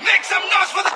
Make some noise for the